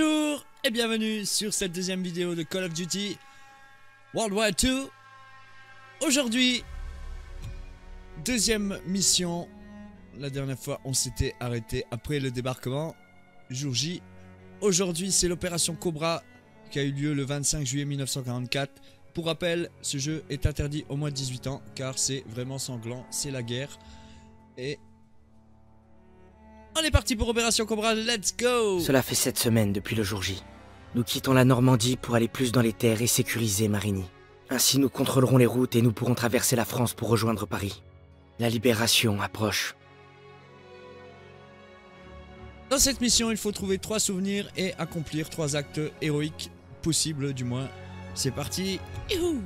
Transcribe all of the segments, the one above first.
Bonjour et bienvenue sur cette deuxième vidéo de Call of Duty World War II. Aujourd'hui, deuxième mission. La dernière fois, on s'était arrêté après le débarquement. Jour J. Aujourd'hui, c'est l'opération Cobra qui a eu lieu le 25 juillet 1944. Pour rappel, ce jeu est interdit au moins de 18 ans car c'est vraiment sanglant, c'est la guerre. Et on est parti pour Opération Cobra, let's go Cela fait sept semaines depuis le jour J. Nous quittons la Normandie pour aller plus dans les terres et sécuriser Marigny. Ainsi nous contrôlerons les routes et nous pourrons traverser la France pour rejoindre Paris. La libération approche. Dans cette mission, il faut trouver trois souvenirs et accomplir trois actes héroïques, possibles du moins. C'est parti Youhou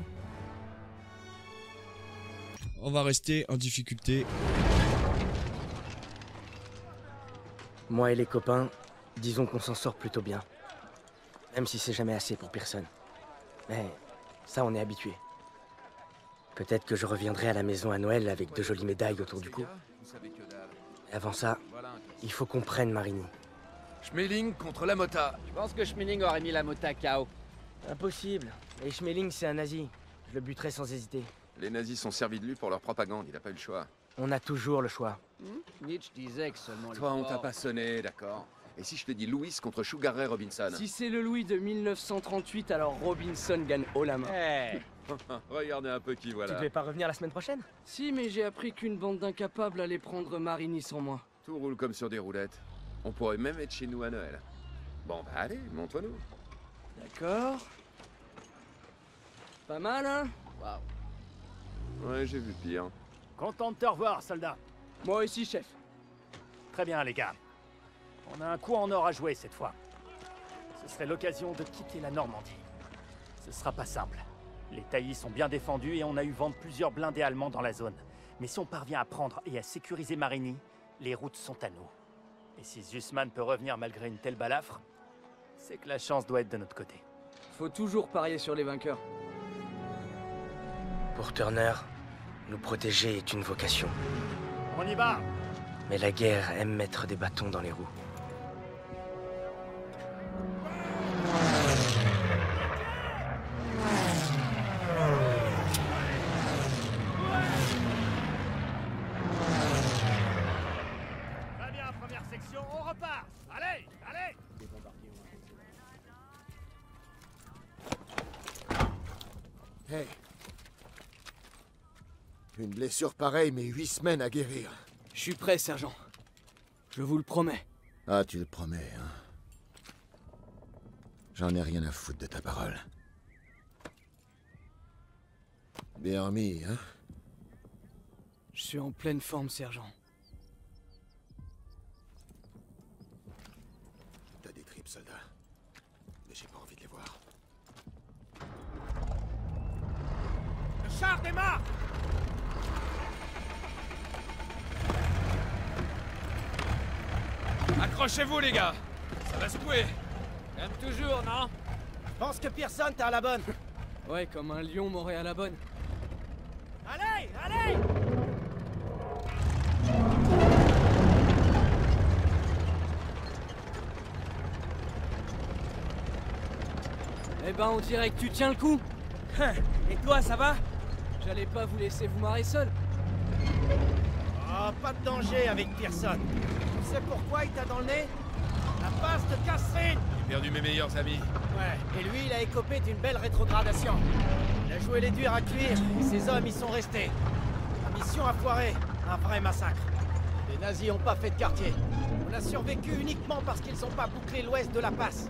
On va rester en difficulté. Moi et les copains, disons qu'on s'en sort plutôt bien. Même si c'est jamais assez pour personne. Mais ça, on est habitué. Peut-être que je reviendrai à la maison à Noël avec de jolies médailles autour du cou. Avant ça, il faut qu'on prenne Marigny. Schmeling contre la Mota. Je pense que Schmeling aurait mis la mota KO. Impossible. Et Schmeling, c'est un nazi. Je le buterai sans hésiter. Les nazis sont servis de lui pour leur propagande, il a pas eu le choix. On a toujours le choix. Nietzsche disait que seulement Toi, on t'a pas sonné, d'accord Et si je te dis Louis contre Sugar Ray Robinson Si c'est le Louis de 1938, alors Robinson gagne haut la main. Eh, Regardez un peu qui Tu voilà. devais pas revenir la semaine prochaine? Si, mais j'ai appris qu'une bande d'incapables allait prendre Marigny sans moi. Tout roule comme sur des roulettes. On pourrait même être chez nous à Noël. Bon, bah allez, montre-nous. D'accord. Pas mal, hein? Ouais, j'ai vu pire. Content de te revoir, soldat. Moi aussi, chef. Très bien, les gars. On a un coup en or à jouer cette fois. Ce serait l'occasion de quitter la Normandie. Ce sera pas simple. Les taillis sont bien défendus et on a eu vent de plusieurs blindés allemands dans la zone. Mais si on parvient à prendre et à sécuriser Marigny, les routes sont à nous. Et si Zussman peut revenir malgré une telle balafre, c'est que la chance doit être de notre côté. Faut toujours parier sur les vainqueurs. Pour Turner, nous protéger est une vocation. On y va Mais la guerre aime mettre des bâtons dans les roues. Blessure pareille, mais huit semaines à guérir. Je suis prêt, sergent. Je vous le promets. Ah, tu le promets, hein. J'en ai rien à foutre de ta parole. Bien remis, hein Je suis en pleine forme, sergent. T'as des tripes, soldat. Mais j'ai pas envie de les voir. Le char démarre Accrochez-vous, les gars Ça va secouer Comme toujours, non? Je pense que Pearson, t'es à la bonne Ouais, comme un lion m'aurait à la bonne. Allez, allez Eh ben, on dirait que tu tiens le coup. Et toi, ça va? J'allais pas vous laisser vous marrer seul. Ah, pas de danger avec Pearson. Sais pourquoi il t'a dans le nez La passe de Catherine J'ai perdu mes meilleurs amis. Ouais, et lui, il a écopé d'une belle rétrogradation. Il a joué les durs à cuire, et ses hommes y sont restés. La mission a foiré, un vrai massacre. Les nazis ont pas fait de quartier. On a survécu uniquement parce qu'ils ont pas bouclé l'ouest de la passe.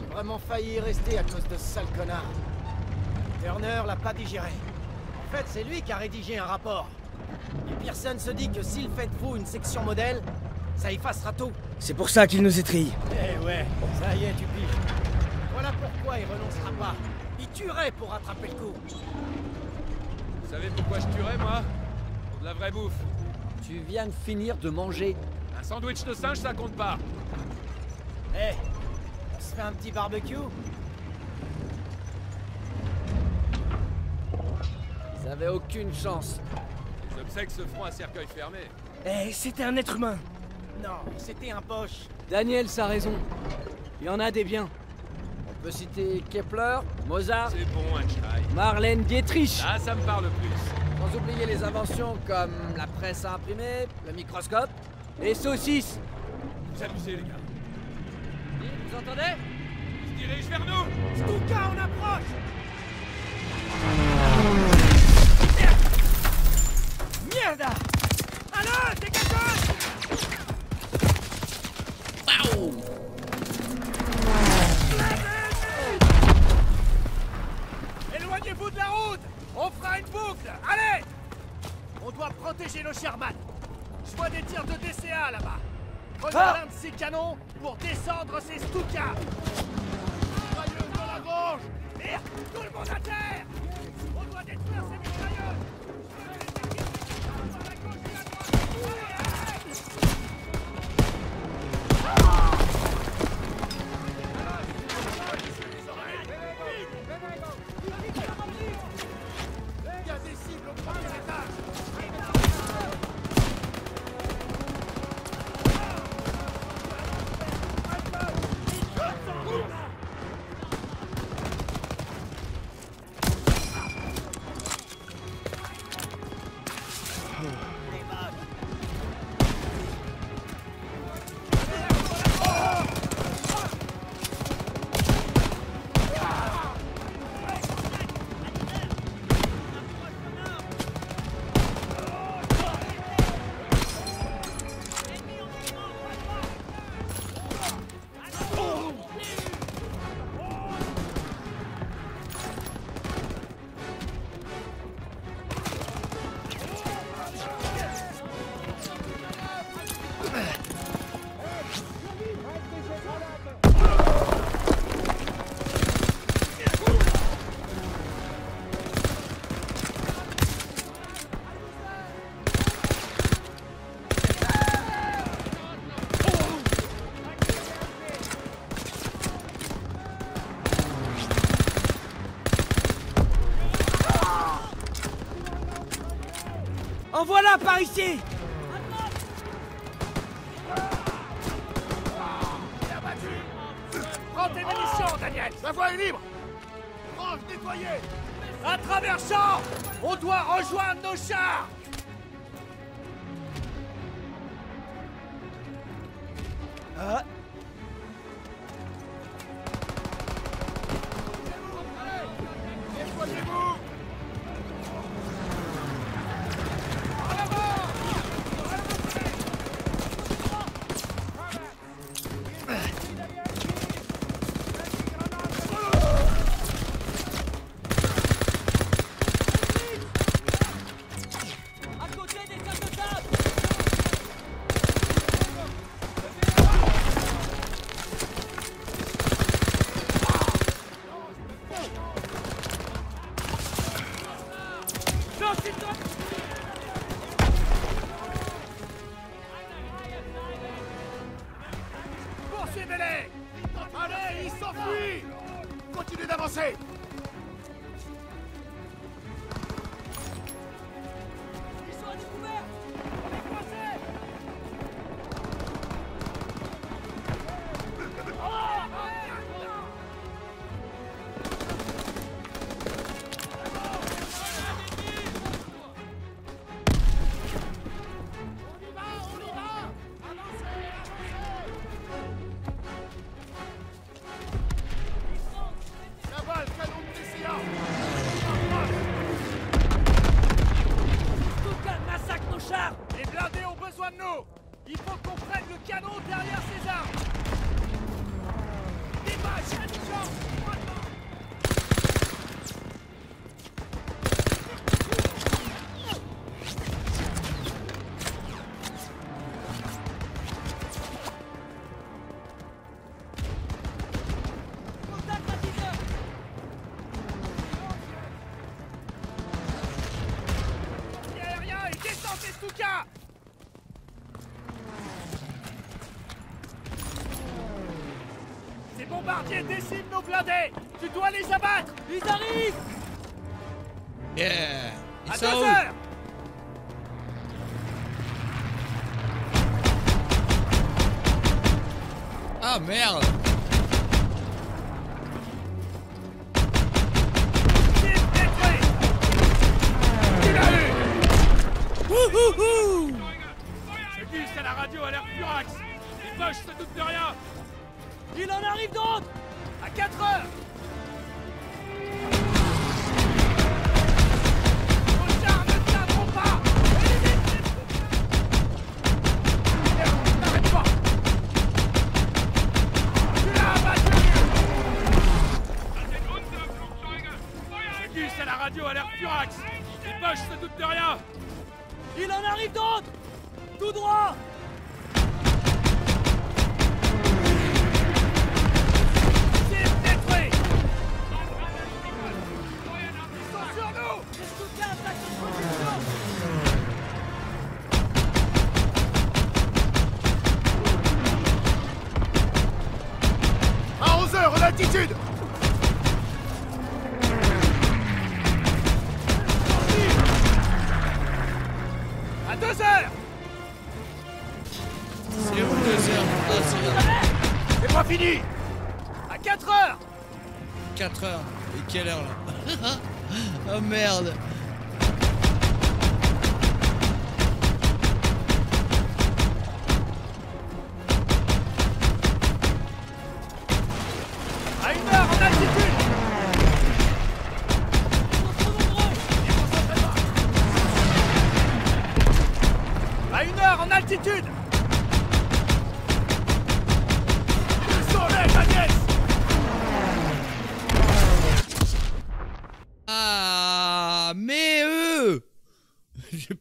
J'ai vraiment failli y rester à cause de ce sale connard. Turner l'a pas digéré. En fait, c'est lui qui a rédigé un rapport. Et Pearson se dit que s'il fait de vous une section modèle, ça effacera tout. C'est pour ça qu'il nous étrille. Eh ouais, ça y est, tu piges. Voilà pourquoi il renoncera pas. Il tuerait pour rattraper le coup. Vous savez pourquoi je tuerais, moi? Pour de la vraie bouffe. Tu viens de finir de manger. Un sandwich de singe, ça compte pas. Eh, on se fait un petit barbecue? Ils avaient aucune chance. Les obsèques se feront à cercueil fermé. Eh, c'était un être humain Non, c'était un poche. Daniel, ça a raison. Il y en a des biens. On peut citer Kepler, Mozart, C'est bon, Einstein. Marlène Dietrich. Là, ça me parle plus. sans oublier les inventions comme la presse à imprimer, le microscope. Et saucisses. Vous abusez, les gars. Vous entendez? Ils se dirigent vers nous Stuka, on approche Merde Alors, dégage protéger nos Sherman Je vois des tirs de DCA là-bas. Regarde un de ces canons pour descendre ces Stuka Mitrailleuse dans la gorge. Merde Tout le monde à terre En voilà par ici Prends tes munitions, Daniel. La voie est libre. Range nettoyée À travers champ On doit rejoindre nos chars. Ah. Allez, ils s'enfuient Continuez d'avancer Tu dois les abattre. Ils arrivent. Yeah. Ils à sont deux heures. Ah merde. Wouhouhou. C'est qui, c'est la radio à l'air furax. Les poches se doutent de rien. Il en arrive d'autres à l'air furax Les poches se doutent de rien. Il en arrive d'autres. Tout droit altitude À 2 heures C'est où deux heures c'est C'est pas fini À 4 heures 4 heures. Et quelle heure là Oh merde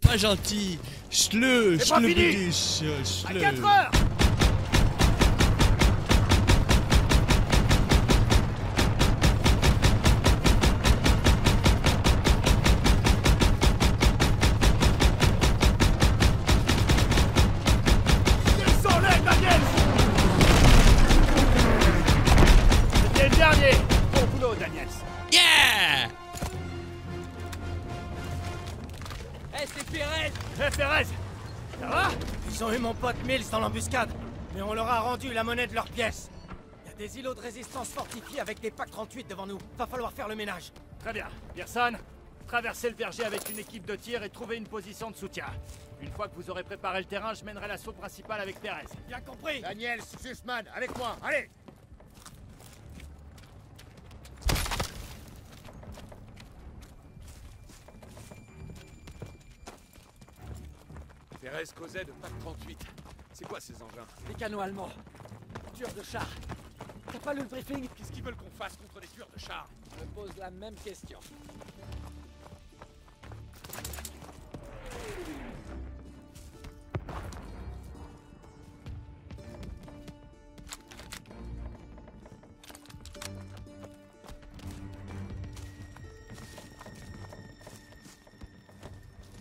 pas gentil fini. bidiche, À chle. 4 heures Mills dans l'embuscade, mais on leur a rendu la monnaie de leurs pièces. Il y a des îlots de résistance fortifiés avec des packs 38 devant nous. Va falloir faire le ménage. Très bien. Pearson, traversez le verger avec une équipe de tir et trouvez une position de soutien. Une fois que vous aurez préparé le terrain, je mènerai l'assaut principal avec Pérez. Bien compris Daniel, Sussman, avec moi, allez Thérèse causait de PAC 38. C'est quoi ces engins Les canons allemands. Tueurs de chars. T'as pas le briefing Qu'est-ce qu'ils veulent qu'on fasse contre les tueurs de chars Je me pose la même question.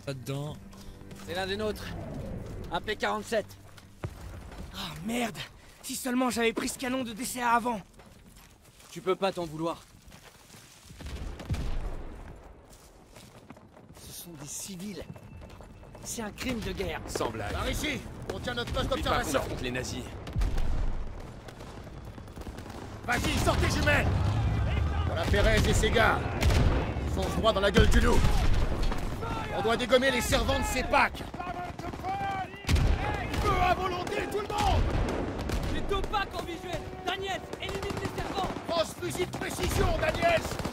Là-dedans. C'est l'un des nôtres. Un P-47. Merde Si seulement j'avais pris ce canon de DCA avant Tu peux pas t'en vouloir. Ce sont des civils. C'est un crime de guerre. Sans blague. Par ici, on tient notre poste d'observation. affronte les nazis. Vas-y, sortez jumelles Voilà Pérez et ses gars. Ils foncent droit dans la gueule du loup. On doit dégommer les servants de ces packs. Feu à volonté, tout le monde Deux packs en visuel Daniel, élimine les servants Grosse fusil de précision, Daniels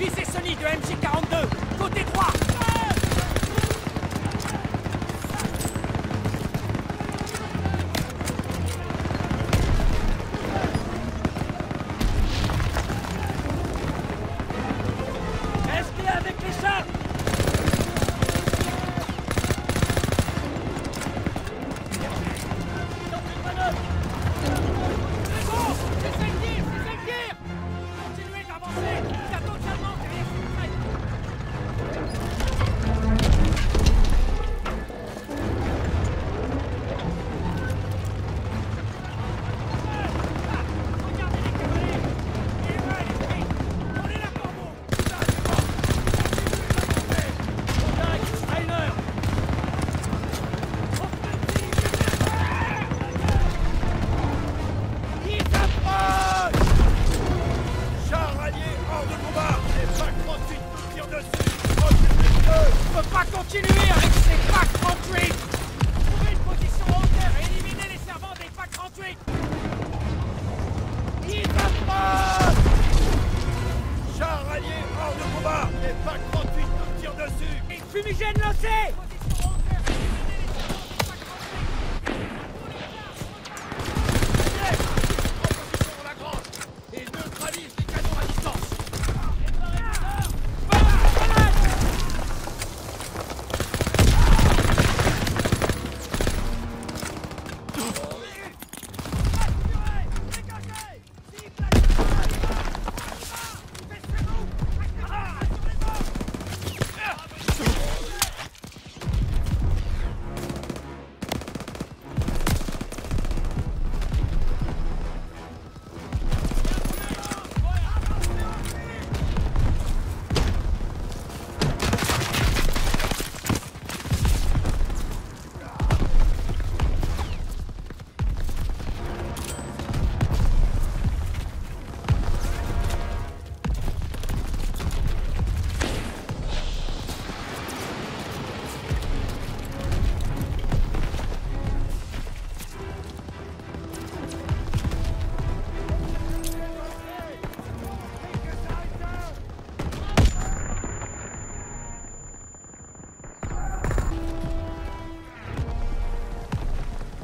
Visez Sony de MJ-42, côté droit.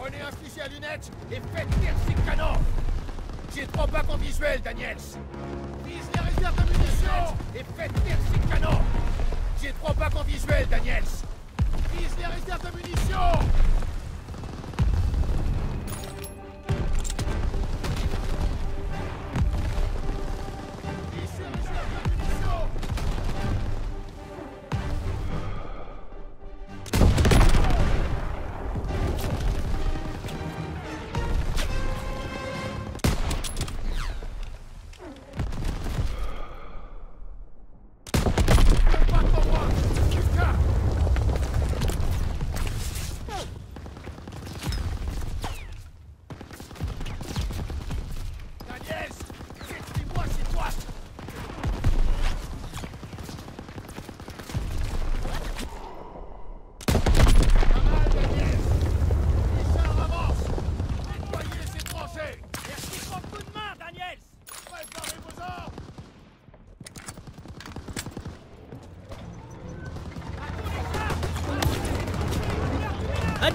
Prenez un fusil à lunettes et faites tirer ces canons. J'ai trop pas en visuel, Daniels. Vise les réserves de munitions et faites tirer ces canons. J'ai trop pas en visuel, Daniels. Vise les réserves de munitions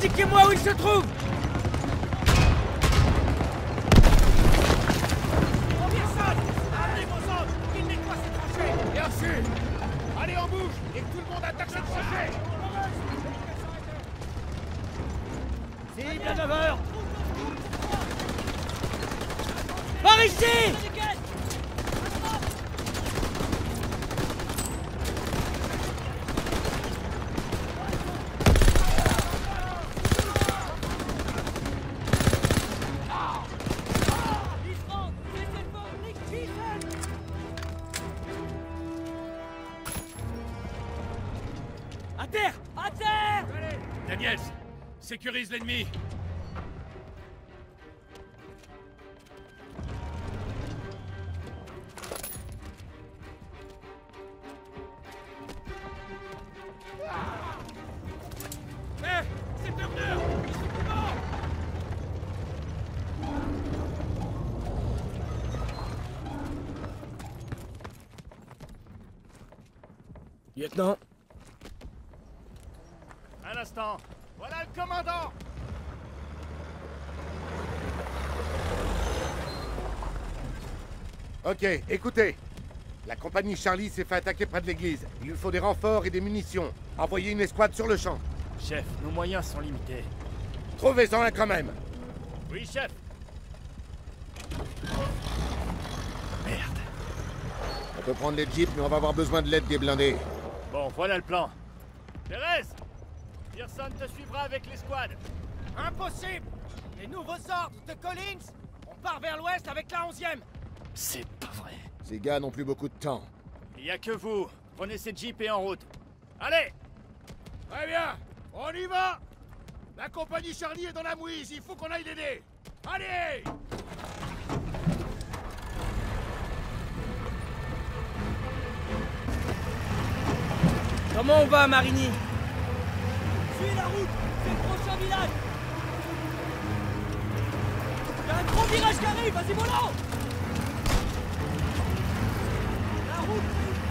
Indiquez-moi où il se trouve. les ennemis Lieutenant Ok, écoutez. La compagnie Charlie s'est fait attaquer près de l'église. Il lui faut des renforts et des munitions. Envoyez une escouade sur le champ. Chef, nos moyens sont limités. Trouvez-en un quand même. Oui, chef On peut prendre les jeeps, mais on va avoir besoin de l'aide des blindés. Bon, voilà le plan. Thérèse Pearson te suivra avec l'escouade. impossible Les nouveaux ordres de Collins On part vers l'ouest avec la 11e C'est pas vrai. Ces gars n'ont plus beaucoup de temps. Il y a que vous. Prenez ces jeeps et en route. Allez Très bien, on y va La compagnie Charlie est dans la mouise, il faut qu'on aille l'aider. Allez Comment on va, Marigny Suis la route C'est le prochain village Y'a un gros virage qui arrive, vas-y mollo La route c'est une bourre Ouvre l'œil Faut qu'on fait vite sur la compagnie Charlie Faut qu'on arrive là-bas les premiers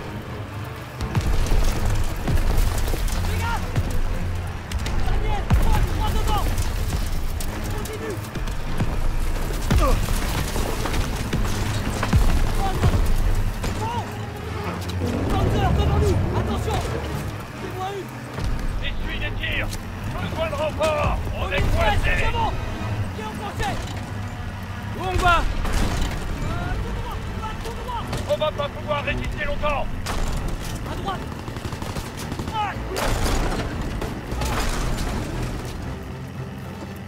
Où on va Euh, tout droit, droit, tout droit On va pas pouvoir résister longtemps. À droite. Ah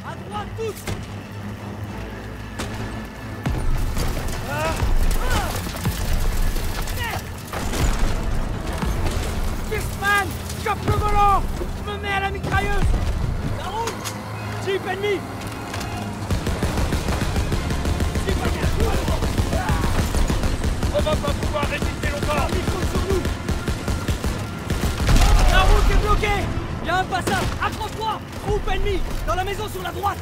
À droite, tous. Ah Ah. Chope le volant. Je me mets à la mitrailleuse Jeep ennemi On va pas pouvoir résister longtemps. Sur nous. La route est bloquée. Il y a un passage. Accroche-toi. Groupe ennemi. Dans la maison sur la droite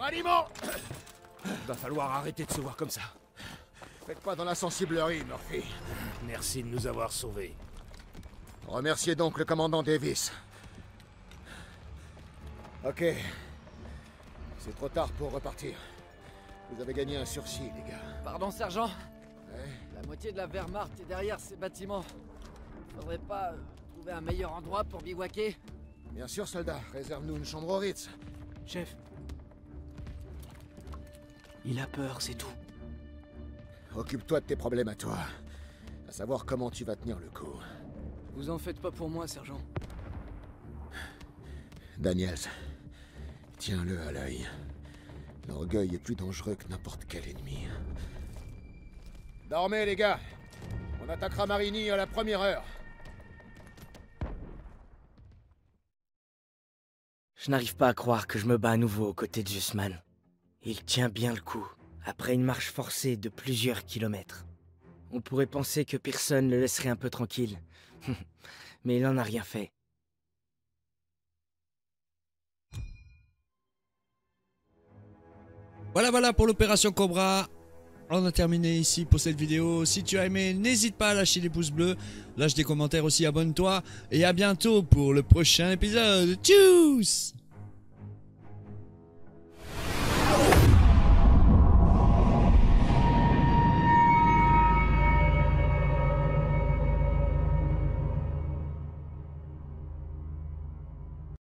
Ralliement Va falloir arrêter de se voir comme ça. Faites pas dans la sensiblerie, Murphy. Merci de nous avoir sauvés. Remerciez donc le commandant Davis. Ok. C'est trop tard pour repartir. Vous avez gagné un sursis, les gars. Pardon, sergent Ouais. La moitié de la Wehrmacht est derrière ces bâtiments. Faudrait pas euh, trouver un meilleur endroit pour bivouaquer? Bien sûr, soldat. Réserve-nous une chambre au Ritz. Chef. Il a peur, c'est tout. Occupe-toi de tes problèmes à toi. À savoir comment tu vas tenir le coup. Vous en faites pas pour moi, sergent. Daniels, tiens-le à l'œil. L'orgueil est plus dangereux que n'importe quel ennemi. Dormez, les gars. On attaquera Marigny à la première heure. Je n'arrive pas à croire que je me bats à nouveau aux côtés de Zussman. Il tient bien le coup, après une marche forcée de plusieurs kilomètres. On pourrait penser que personne le laisserait un peu tranquille. Mais il n'en a rien fait. Voilà, voilà pour l'opération Cobra. On a terminé ici pour cette vidéo. Si tu as aimé, n'hésite pas à lâcher des pouces bleus. Lâche des commentaires aussi, abonne-toi. Et à bientôt pour le prochain épisode. Tchuss